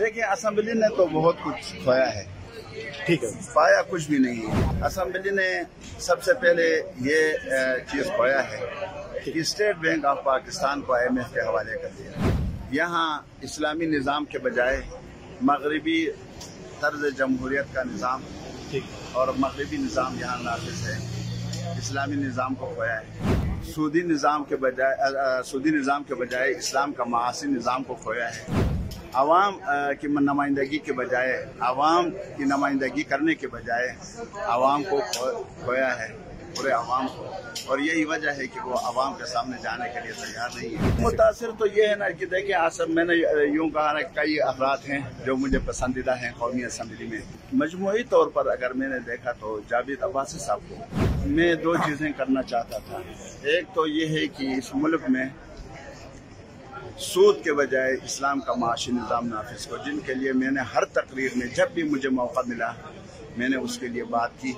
देखिए असम्बली ने तो बहुत कुछ खोया है। ठीक है। पाया कुछ भी नहीं है। असम्बली ने सबसे पहले ये चीज़ खोया है कि स्टेट बैंक ऑफ़ पाकिस्तान को आईएमएफ के हवाले कर दिया। यहाँ इस्लामी निज़ाम के बजाय मगरबी तर्ज जमहूरियत का निज़ाम और मगरबी निज़ाम यहाँ नाफिज है। इस्लामी निज़ाम को खोया है। सूदी निज़ाम के बजाय सूदी निज़ाम के बजाय इस्लाम का मासी निज़ाम को खोया है। आवाम की नुमाइंदगी के बजाय, आवाम की नुमाइंदगी करने के बजाय आवाम को खोया है, पूरे आवाम को। और यही वजह है कि वो आवाम के सामने जाने के लिए तैयार नहीं है। मुतासर तो ये है ना कि देखिए आसम मैंने यूँ कहा ना, कई अफराद हैं जो मुझे पसंदीदा हैं कौमी असम्बली में। मजमू तौर पर अगर मैंने देखा तो जावेद अब्बासी साहब को मैं दो चीज़ें करना चाहता था। एक तो ये है कि इस मुल्क में सूद के बजाय इस्लाम का माशी निज़ाम नाफिज को, जिनके लिए मैंने हर तकरीर में जब भी मुझे मौका मिला, मैंने उसके लिए बात की।